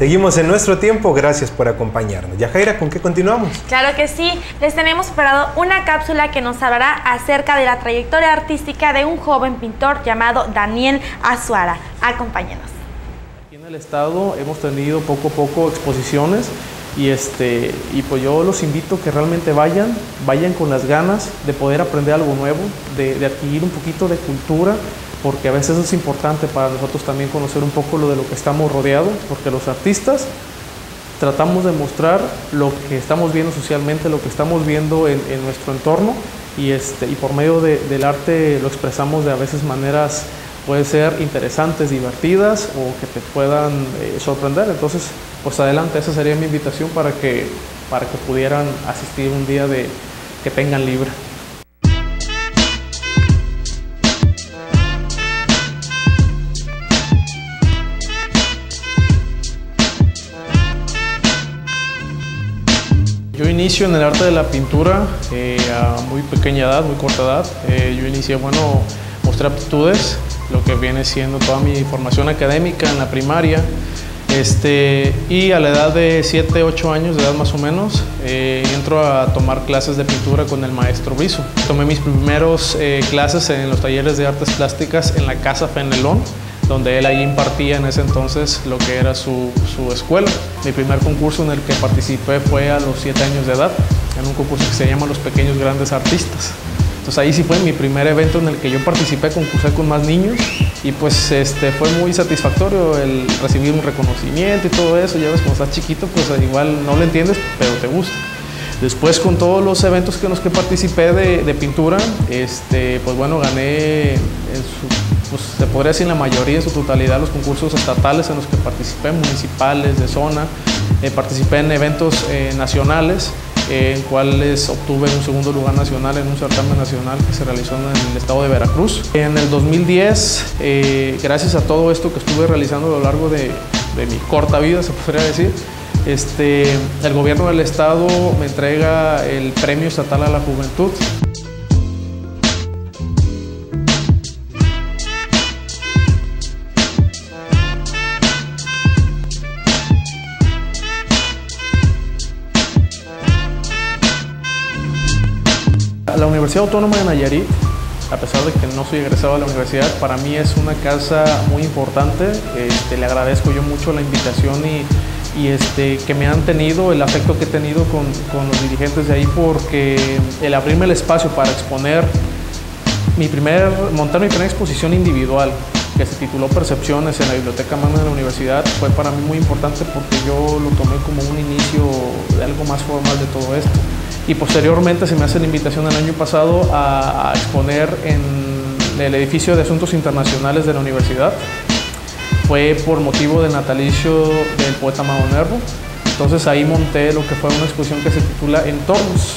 Seguimos en nuestro tiempo, gracias por acompañarnos. Yajaira, ¿con qué continuamos? Claro que sí, les tenemos preparado una cápsula que nos hablará acerca de la trayectoria artística de un joven pintor llamado Daniel Azuara. Acompáñenos. Aquí en el estado hemos tenido poco a poco exposiciones y, este, y pues yo los invito a que realmente vayan, vayan con las ganas de poder aprender algo nuevo, de, de adquirir un poquito de cultura, porque a veces es importante para nosotros también conocer un poco lo de lo que estamos rodeados, porque los artistas tratamos de mostrar lo que estamos viendo socialmente, lo que estamos viendo en, nuestro entorno y, este, y por medio de, del arte lo expresamos de a veces maneras puede ser interesantes, divertidas o que te puedan eh, sorprender. Entonces, pues adelante, esa sería mi invitación para que, para que pudieran asistir un día de, que tengan libre. Inicio en el arte de la pintura eh, a muy pequeña edad, muy corta edad. Eh, yo inicié, bueno, mostré aptitudes, lo que viene siendo toda mi formación académica en la primaria. Este, y a la edad de 7, 8 años de edad más o menos, eh, entro a tomar clases de pintura con el maestro Brizo. Tomé mis primeros eh, clases en los talleres de artes plásticas en la Casa Fenelón, donde él ahí impartía en ese entonces lo que era su, su escuela. Mi primer concurso en el que participé fue a los 7 años de edad, en un concurso que se llama Los Pequeños Grandes Artistas. Entonces ahí sí fue mi primer evento en el que yo participé, concursé con más niños y pues este, fue muy satisfactorio el recibir un reconocimiento y todo eso. Ya ves, cuando estás chiquito, pues igual no lo entiendes, pero te gusta. Después con todos los eventos en los que participé de, de pintura, este, pues bueno, gané, su, pues se podría decir en la mayoría, en su totalidad, los concursos estatales en los que participé, municipales, de zona. Eh, participé en eventos eh, nacionales en cuales obtuve un segundo lugar nacional en un certamen nacional que se realizó en el estado de Veracruz. En el 2010, eh, gracias a todo esto que estuve realizando a lo largo de, de mi corta vida, se podría decir, este, el gobierno del estado me entrega el Premio Estatal a la Juventud. La Universidad Autónoma de Nayarit, a pesar de que no soy egresado de la universidad, para mí es una casa muy importante. Este, le agradezco yo mucho la invitación y, este, que me han tenido, el afecto que he tenido con, con, los dirigentes de ahí, porque el abrirme el espacio para exponer mi primer, montar mi primera exposición individual, que se tituló Percepciones en la Biblioteca Magna de la Universidad, fue para mí muy importante porque yo lo tomé como un inicio de algo más formal de todo esto y posteriormente se me hace la invitación el año pasado a, exponer en el edificio de Asuntos Internacionales de la universidad. Fue por motivo del natalicio del poeta Amado Nervo. Entonces ahí monté lo que fue una exposición que se titula Entornos.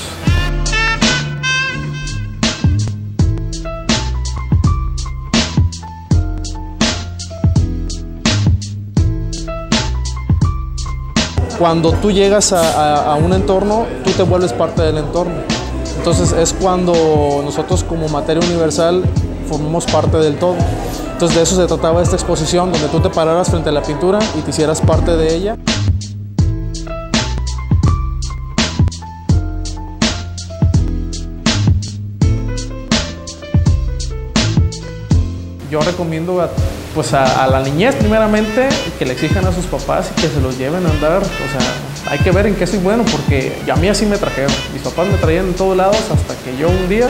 Cuando tú llegas a, un entorno, tú te vuelves parte del entorno. Entonces es cuando nosotros como materia universal formamos parte del todo. Entonces de eso se trataba esta exposición, donde tú te pararas frente a la pintura y te hicieras parte de ella. Yo recomiendo a pues a, la niñez primeramente que le exijan a sus papás y que se los lleven a andar, o sea, hay que ver en qué soy bueno porque a mí así me trajeron, mis papás me traían en todos lados hasta que yo un día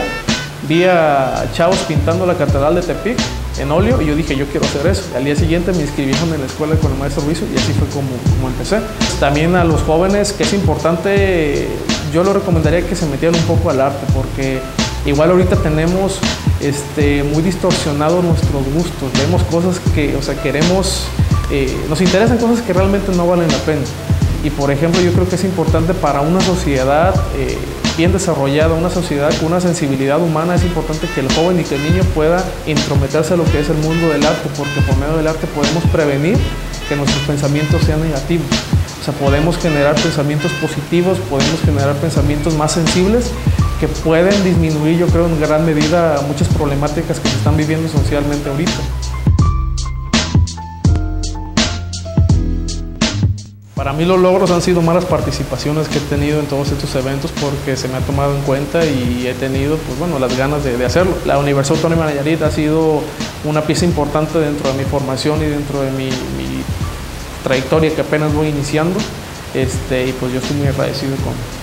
vi a chavos pintando la catedral de Tepic en óleo y yo dije yo quiero hacer eso. Al día siguiente me inscribieron en la escuela con el maestro Ruizo y así fue como, como empecé. También a los jóvenes que es importante, yo lo recomendaría que se metieran un poco al arte porque igual ahorita tenemos este, muy distorsionados nuestros gustos, vemos cosas que, o sea, queremos, eh, nos interesan cosas que realmente no valen la pena. Y por ejemplo, yo creo que es importante para una sociedad eh, bien desarrollada, una sociedad con una sensibilidad humana, es importante que el joven y que el niño pueda intrometerse a lo que es el mundo del arte, porque por medio del arte podemos prevenir que nuestros pensamientos sean negativos. O sea, podemos generar pensamientos positivos, podemos generar pensamientos más sensibles que pueden disminuir, yo creo, en gran medida muchas problemáticas que se están viviendo socialmente ahorita. Para mí los logros han sido más las participaciones que he tenido en todos estos eventos porque se me ha tomado en cuenta y he tenido pues, bueno, las ganas de, hacerlo. La Universidad Autónoma de Nayarit ha sido una pieza importante dentro de mi formación y dentro de mi, mi trayectoria que apenas voy iniciando este, y pues yo estoy muy agradecido con.